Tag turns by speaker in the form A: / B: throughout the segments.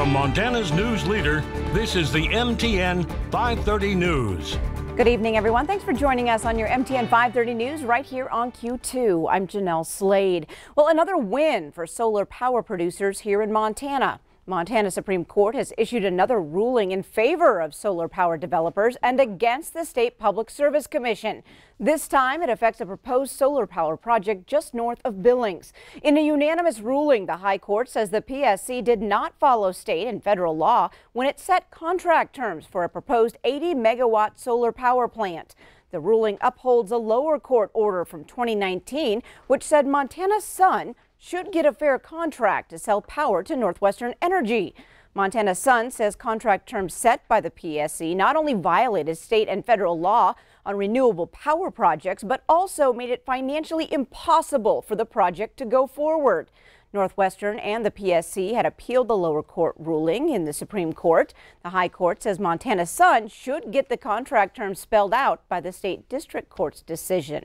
A: From Montana's news leader, this is the MTN 530 News.
B: Good evening, everyone. Thanks for joining us on your MTN 530 News right here on Q2. I'm Jeanelle Slade. Well, another win for solar power producers here in Montana. Montana Supreme Court has issued another ruling in favor of solar power developers and against the State Public Service Commission. This time it affects a proposed solar power project just north of Billings. In a unanimous ruling, the High Court says the PSC did not follow state and federal law when it set contract terms for a proposed 80 megawatt solar power plant. The ruling upholds a lower court order from 2019, which said Montana Sun should get a fair contract to sell power to Northwestern Energy. Montana Sun says contract terms set by the PSC not only violated state and federal law on renewable power projects, but also made it financially impossible for the project to go forward. Northwestern and the PSC had appealed the lower court ruling in the Supreme Court. The High Court says Montana Sun should get the contract terms spelled out by the state district court's decision.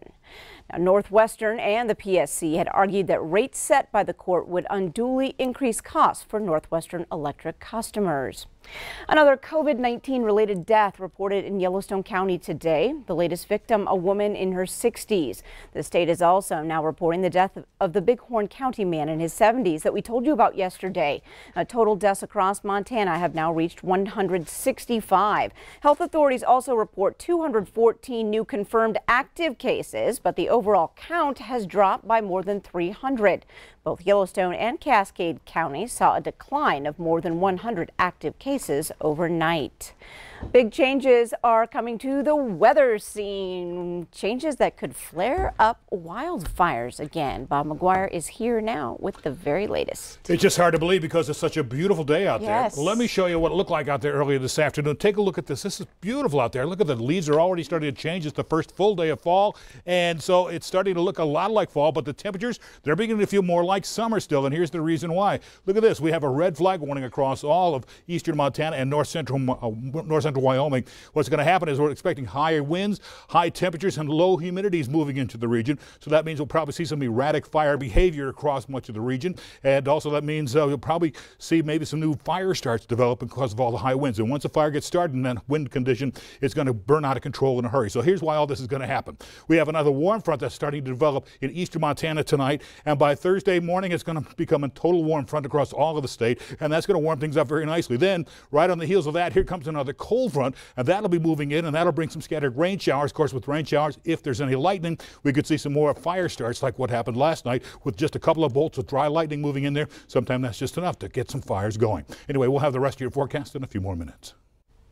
B: Now, Northwestern and the PSC had argued that rates set by the court would unduly increase costs for Northwestern Electric customers. Another COVID-19 related death reported in Yellowstone County today. The latest victim, a woman in her 60s. The state is also now reporting the death of the Bighorn County man in his 70s that we told you about yesterday. total deaths across Montana have now reached 165. Health authorities also report 214 new confirmed active cases, but the overall count has dropped by more than 300. Both Yellowstone and Cascade counties saw a decline of more than 100 active cases overnight. Big changes are coming to the weather scene. Changes that could flare up wildfires again. Bob McGuire is here now with the very latest.
C: It's just hard to believe because it's such a beautiful day out
B: yes.
C: there. Let me show you what it looked like out there earlier this afternoon. Take a look at this. This is beautiful out there. Look at the leaves are already starting to change. It's the first full day of fall. And so it's starting to look a lot like fall, but the temperatures, they're beginning to feel more like summer still. And here's the reason why. Look at this. We have a red flag warning across all of eastern Montana and north central, uh, north central Wyoming. What's going to happen is we're expecting higher winds, high temperatures, and low humidities moving into the region. So that means we'll probably see some erratic fire behavior across much of the region. And also that means uh, you'll probably see maybe some new fire starts developing because of all the high winds. And once a fire gets started in that wind condition, it's going to burn out of control in a hurry. So here's why all this is going to happen. We have another warm front that's starting to develop in eastern Montana tonight. And by Thursday morning, it's going to become a total warm front across all of the state. And that's going to warm things up very nicely. Then, right on the heels of that, here comes another cold front and that'll be moving in, and that'll bring some scattered rain showers. Of course, with rain showers, if there's any lightning, we could see some more fire starts like what happened last night with just a couple of bolts of dry lightning moving in there. Sometimes that's just enough to get some fires going. Anyway, we'll have the rest of your forecast in a few more minutes.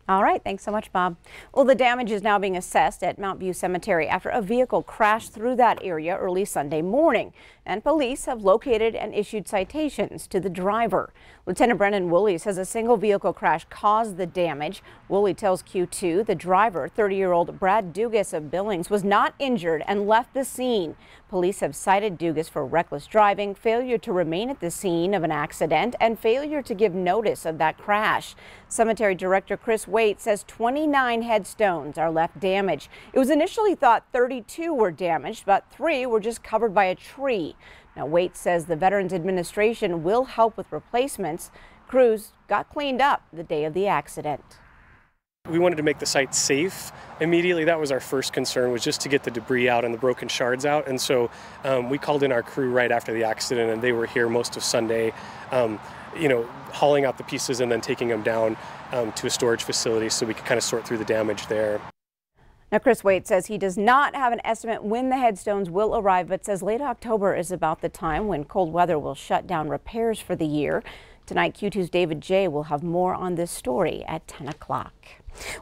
B: All right, thanks so much, Bob. Well, the damage is now being assessed at Mountview Cemetery after a vehicle crashed through that area early Sunday morning, and police have located and issued citations to the driver. Lieutenant Brendan Woolley says a single vehicle crash caused the damage. Woolley tells Q2 the driver, 30-year-old Brad Dugas of Billings, was not injured and left the scene. Police have cited Dugas for reckless driving, failure to remain at the scene of an accident, and failure to give notice of that crash. Cemetery Director Chris Waite says 29 headstones are left damaged. It was initially thought 32 were damaged, but three were just covered by a tree. Now, Waite says the Veterans Administration will help with replacements. Crews got cleaned up the day of the accident.
D: We wanted to make the site safe. Immediately, that was our first concern, was just to get the debris out and the broken shards out. And so um, we called in our crew right after the accident, and they were here most of Sunday. Um, you know, hauling out the pieces and then taking them down um, to a storage facility so we could kind of sort through the damage there.
B: Now, Chris Waite says he does not have an estimate when the headstones will arrive, but says late October is about the time when cold weather will shut down repairs for the year. Tonight, Q2's David J. will have more on this story at 10 o'clock.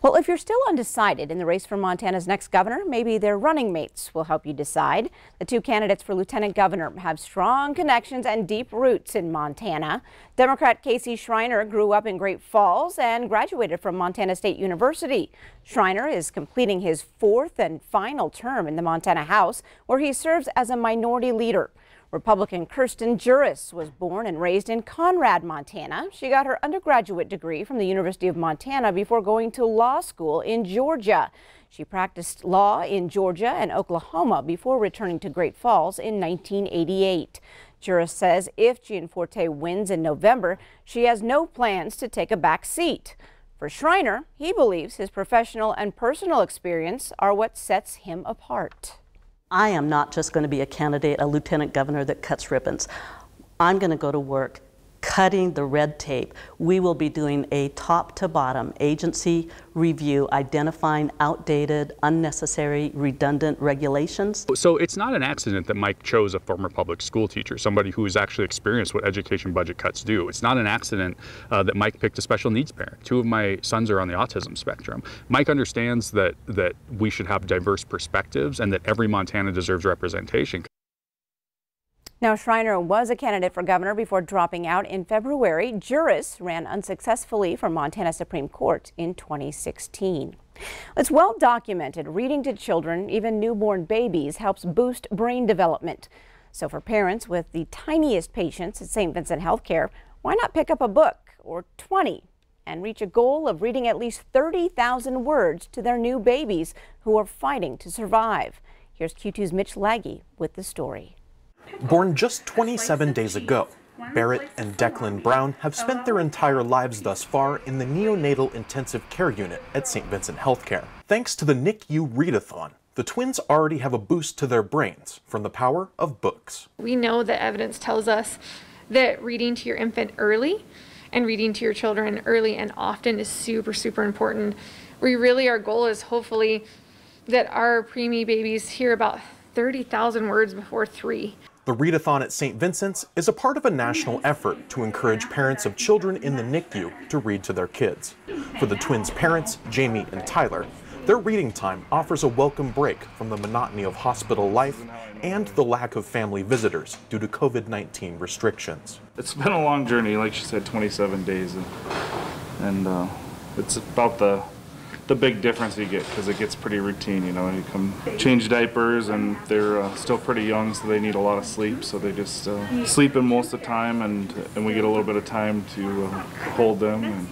B: Well, if you're still undecided in the race for Montana's next governor, maybe their running mates will help you decide. The two candidates for lieutenant governor have strong connections and deep roots in Montana. Democrat Casey Schreiner grew up in Great Falls and graduated from Montana State University. Schreiner is completing his fourth and final term in the Montana House, where he serves as a minority leader. Republican Kristen Juras was born and raised in Conrad, Montana. She got her undergraduate degree from the University of Montana before going to law school in Georgia. She practiced law in Georgia and Oklahoma before returning to Great Falls in 1988. Juris says if Gianforte wins in November, she has no plans to take a back seat. For Schreiner, he believes his professional and personal experience are what sets him apart.
E: I am not just going to be a candidate, a lieutenant governor that cuts ribbons. I'm going to go to work cutting the red tape. We will be doing a top to bottom agency review, identifying outdated, unnecessary, redundant regulations.
F: So it's not an accident that Mike chose a former public school teacher, somebody who has actually experienced what education budget cuts do. It's not an accident uh, that Mike picked a special needs parent. Two of my sons are on the autism spectrum. Mike understands that that we should have diverse perspectives and that every Montana deserves representation.
B: Now, Schreiner was a candidate for governor before dropping out in February. Juras ran unsuccessfully for Montana Supreme Court in 2016. It's well documented reading to children, even newborn babies, helps boost brain development. So for parents with the tiniest patients at St. Vincent Healthcare, why not pick up a book or 20 and reach a goal of reading at least 30,000 words to their new babies who are fighting to survive? Here's Q2's Mitch Laggy with the story.
G: Born just 27 days ago, Barrett and Declan Brown have spent their entire lives thus far in the neonatal intensive care unit at St. Vincent Healthcare. Thanks to the NICU Readathon, the twins already have a boost to their brains from the power of books.
H: We know that evidence tells us that reading to your infant early and reading to your children early and often is super, super important. We really, our goal is hopefully that our preemie babies hear about 30,000 words before three.
G: The Readathon at St. Vincent's is a part of a national effort to encourage parents of children in the NICU to read to their kids. For the twins' parents, Jamie and Tyler, their reading time offers a welcome break from the monotony of hospital life and the lack of family visitors due to COVID 19 restrictions.
I: It's been a long journey, like she said, 27 days, and, and uh, it's about the the big difference you get because it gets pretty routine. You know, you come change diapers and they're uh, still pretty young, so they need a lot of sleep. So they just uh, sleep in most of the time, and and we get a little bit of time to uh, hold them. And,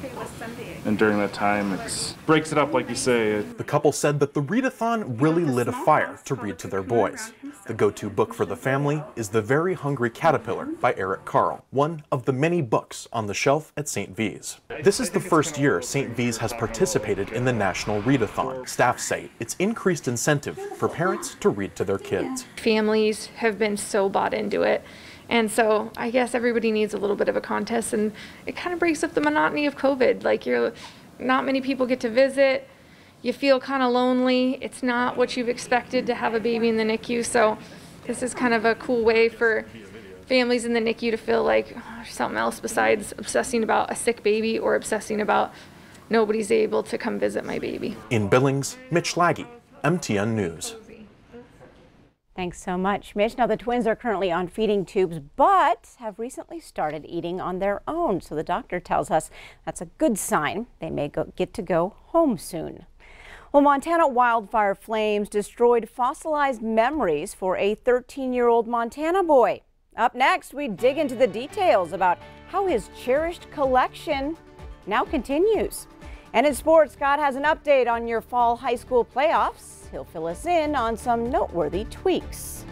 I: and during that time, it breaks it up, like you say.
G: The couple said that the readathon really lit a fire to read to their boys. The go-to book for the family is The Very Hungry Caterpillar by Eric Carle, one of the many books on the shelf at St. V's. This is the first year St. V's has participated in the National Readathon. Staff say it's increased incentive for parents to read to their kids.
H: Families have been so bought into it. And so I guess everybody needs a little bit of a contest and it kind of breaks up the monotony of COVID. Like you're not many people get to visit. You feel kind of lonely. It's not what you've expected to have a baby in the NICU. So this is kind of a cool way for families in the NICU to feel like oh, something else besides obsessing about a sick baby or obsessing about nobody's able to come visit my baby.
G: In Billings, Mitch Laggy, MTN News.
B: Thanks so much, Mitch. Now, the twins are currently on feeding tubes, but have recently started eating on their own. So the doctor tells us that's a good sign. They may go, get to go home soon. Well, Montana wildfire flames destroyed fossilized memories for a 13 year old Montana boy. Up next, we dig into the details about how his cherished collection now continues. And in sports, Scott has an update on your fall high school playoffs. He'll fill us in on some noteworthy tweaks.